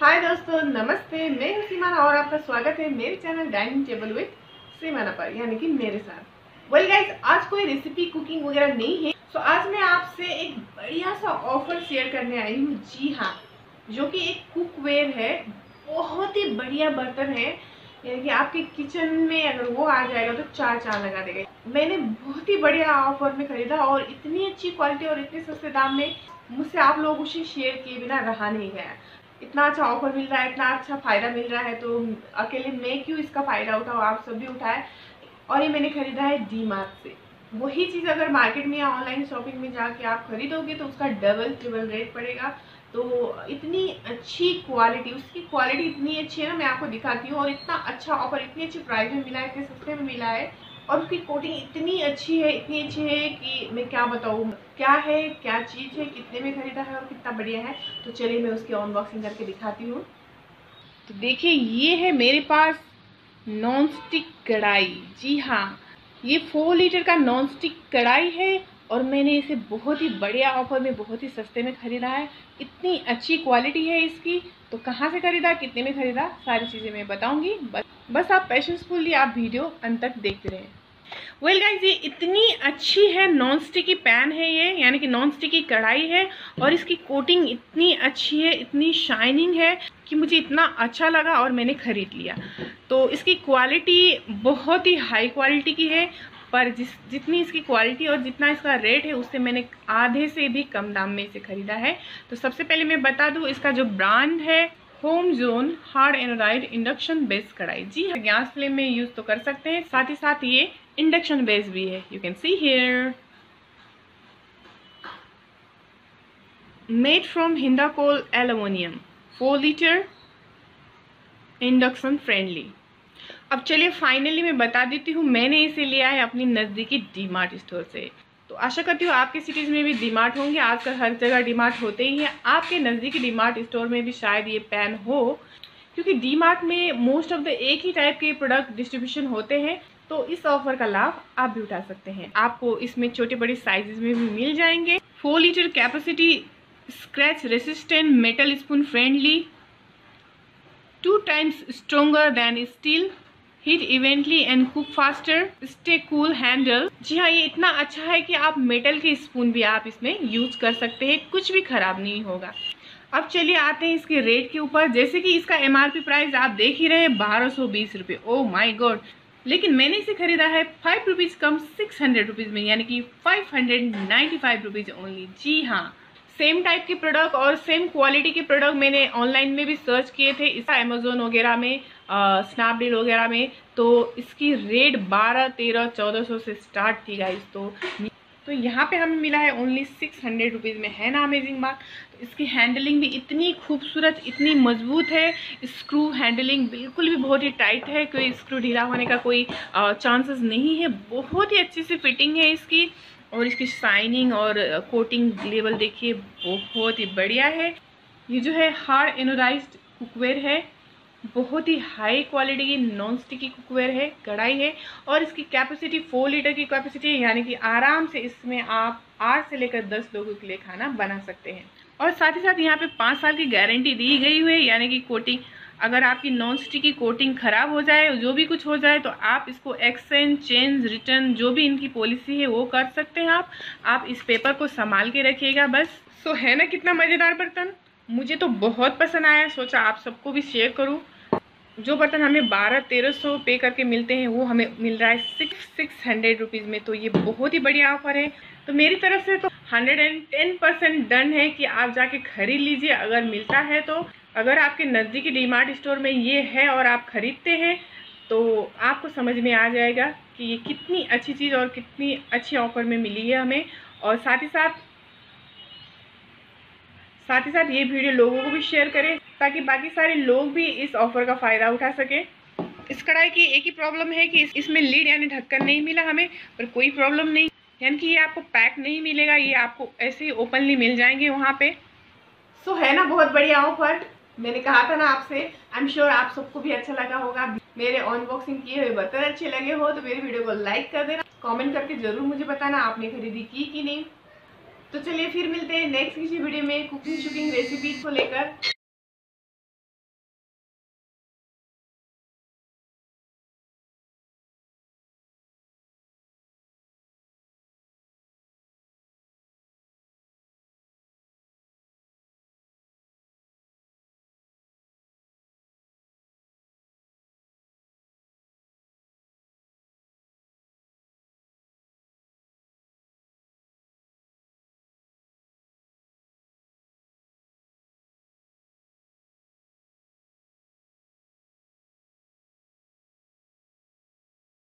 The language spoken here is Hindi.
हाय दोस्तों, नमस्ते। मैं हूँ सीमाना और आपका स्वागत है मेरे channel dining table with Seemana पर, यानी कि मेरे साथ। वेल गाइस आज कोई रेसिपी कुकिंग वगैरह नहीं है तो आज मैं आपसे एक बढ़िया सा ऑफ़र शेयर करने आई हूँ। जी हाँ जो कि एक कुकवेयर है, बहुत ही बढ़िया बर्तन है। यानी कि आपके किचन में अगर वो आ जाएगा तो चार चार लगा देगा। मैंने बहुत ही बढ़िया ऑफ़र में खरीदा और इतनी अच्छी क्वालिटी और इतने सस्ते दाम में मुझसे आप लोगों से शेयर किए बिना रहा नहीं गया। इतना अच्छा ऑफ़र मिल रहा है, इतना अच्छा फ़ायदा मिल रहा है तो अकेले मैं क्यों इसका फ़ायदा उठाऊँ? आप सब भी उठाए। और ये मैंने खरीदा है डी मार्ट से। वही चीज़ अगर मार्केट में या ऑनलाइन शॉपिंग में जाके आप खरीदोगे तो उसका डबल ट्रिबल रेट पड़ेगा। तो इतनी अच्छी क्वालिटी उसकी क्वालिटी इतनी अच्छी है ना, मैं आपको दिखाती हूँ। और इतना अच्छा ऑफ़र इतनी अच्छी प्राइस में मिला है, इतने सस्ते में मिला है। और उसकी कोटिंग इतनी अच्छी है, इतनी अच्छी है कि मैं क्या बताऊँ, क्या है, क्या चीज़ है, कितने में खरीदा है और कितना बढ़िया है। तो चलिए मैं उसकी अनबॉक्सिंग करके दिखाती हूँ। तो देखिए, ये है मेरे पास नॉन स्टिक कढ़ाई। जी हाँ ये फोर लीटर का नॉन स्टिक कढ़ाई है और मैंने इसे बहुत ही बढ़िया ऑफ़र में, बहुत ही सस्ते में ख़रीदा है। इतनी अच्छी क्वालिटी है इसकी तो कहाँ से ख़रीदा, कितने में ख़रीदा, सारी चीज़ें मैं बताऊँगी। बस बस आप पेशेंसफुली आप वीडियो अंत तक देखते रहें। वेल well गाइज़ ये इतनी अच्छी है नॉन स्टिकी पैन है ये, यानी कि नॉन स्टिकी कढ़ाई है, और इसकी कोटिंग इतनी अच्छी है, इतनी शाइनिंग है कि मुझे इतना अच्छा लगा और मैंने ख़रीद लिया। तो इसकी क्वालिटी बहुत ही हाई क्वालिटी की है, पर जिस, जितनी इसकी क्वालिटी और जितना इसका रेट है, उससे मैंने आधे से भी कम दाम में इसे ख़रीदा है। तो सबसे पहले मैं बता दूँ, इसका जो ब्रांड है Home Zone hard anodised induction based कढ़ाई। जी हाँ गैस फ्लेम में यूज़ तो कर सकते हैं, साथ ही साथ ये इंडक्शन बेस भी है। You can see here made from Hindalco aluminium four litre induction friendly अब चलिए फाइनली मैं बता देती हूँ, मैंने इसे लिया है अपनी नज़दीकी डी स्टोर से। तो आशा करती हूँ आपके सिटीज़ में भी डीमार्ट होंगे। आजकल हर जगह डीमार्ट होते ही हैं। आपके नज़दीकी डीमार्ट स्टोर में भी शायद ये पैन हो, क्योंकि डी मार्ट में मोस्ट ऑफ़ द एक ही टाइप के प्रोडक्ट डिस्ट्रीब्यूशन होते हैं। तो इस ऑफ़र का लाभ आप भी उठा सकते हैं। आपको इसमें छोटे बड़े साइजेस में भी मिल जाएँगे। Four litre capacity scratch resistant metal spoon friendly two times stronger than steel heat evenly and cook faster stay cool handle जी हाँ ये इतना अच्छा है कि आप मेटल के स्पून भी आप इसमें यूज़ कर सकते हैं। कुछ भी खराब नहीं होगा। अब चलिए आते हैं इसके रेट के ऊपर। जैसे कि इसका एमआरपी प्राइस आप देख ही रहे बारह सौ बीस रुपये ओ माई गॉड लेकिन मैंने इसे खरीदा है फाइव रुपीज़ कम सिक्स हंड्रेड रुपीज़ में, यानी कि five hundred ninety five rupees only जी हाँ। सेम टाइप के प्रोडक्ट और सेम क्वालिटी के प्रोडक्ट मैंने ऑनलाइन में भी सर्च किए थे। इसका अमेजोन वगैरह में स्नैपडील वगैरह में। तो इसकी रेट बारह, तेरह, चौदह सौ से स्टार्ट थी गाइस तो तो यहाँ पे हमें मिला है ओनली सिक्स हंड्रेड रुपीज़ में। है ना अमेजिंग बात? तो इसकी हैंडलिंग भी इतनी खूबसूरत, इतनी मज़बूत है। स्क्रू हैंडलिंग बिल्कुल भी बहुत ही टाइट है। कोई स्क्रू ढीला होने का कोई चांसेस नहीं है। बहुत ही अच्छी सी फिटिंग है इसकी। और इसकी शाइनिंग और कोटिंग लेवल देखिए, बहुत ही बढ़िया है। ये जो है हार्ड एनोराइज कुकवेयर है। बहुत ही हाई क्वालिटी की नॉन स्टिकी कुकवेयर है, कढ़ाई है और इसकी कैपेसिटी फोर लीटर की कैपेसिटी है, यानी कि आराम से इसमें आप आठ से लेकर दस लोगों के लिए खाना बना सकते हैं। और साथ ही साथ यहाँ पे पाँच साल की गारंटी दी गई हुई है, यानी कि कोटिंग अगर आपकी नॉन स्टिकी कोटिंग ख़राब हो जाए, जो भी कुछ हो जाए तो आप इसको एक्सचेंज चेंज रिटर्न जो भी इनकी पॉलिसी है, वो कर सकते हैं आप। आप इस पेपर को संभाल के रखिएगा बस। सो है ना कितना मज़ेदार बर्तन? मुझे तो बहुत पसंद आया। सोचा आप सबको भी शेयर करूँ। जो बर्तन हमें बारह, तेरह सौ पे करके मिलते हैं, वो हमें मिल रहा है सिक्स सिक्स हंड्रेड रुपीज़ में। तो ये बहुत ही बढ़िया ऑफ़र है। तो मेरी तरफ़ से तो hundred and ten percent done है कि आप जाके खरीद लीजिए, अगर मिलता है तो। अगर आपके नज़दीकी डी मार्ट स्टोर में ये है और आप ख़रीदते हैं तो आपको समझ में आ जाएगा कि ये कितनी अच्छी चीज़ और कितनी अच्छी ऑफ़र में मिली है हमें। और साथ ही साथ साथ ही साथ ये वीडियो लोगों को भी शेयर करें, ताकि बाकी सारे लोग भी इस ऑफ़र का फ़ायदा उठा सकें। इस कढ़ाई की एक ही प्रॉब्लम है कि इसमें लीड यानी ढक्कन नहीं मिला हमें, पर कोई प्रॉब्लम नहीं। यानी कि ये आपको पैक नहीं मिलेगा ये आपको ऐसे ही ओपनली मिल जाएँगे वहाँ पे। सो so, है ना बहुत बढ़िया ऑफ़र मैंने कहा था ना आपसे आई एम श्योर आप सबको भी अच्छा लगा होगा। मेरे अनबॉक्सिंग किए हुए बर्तन अच्छे लगे हो तो मेरी वीडियो को लाइक कर देना। कमेंट करके ज़रूर मुझे बताना आपने खरीदी की कि नहीं। तो चलिए फिर मिलते हैं नेक्स्ट किसी वीडियो में कुकिंग शुकिंग रेसिपीज़ को लेकर।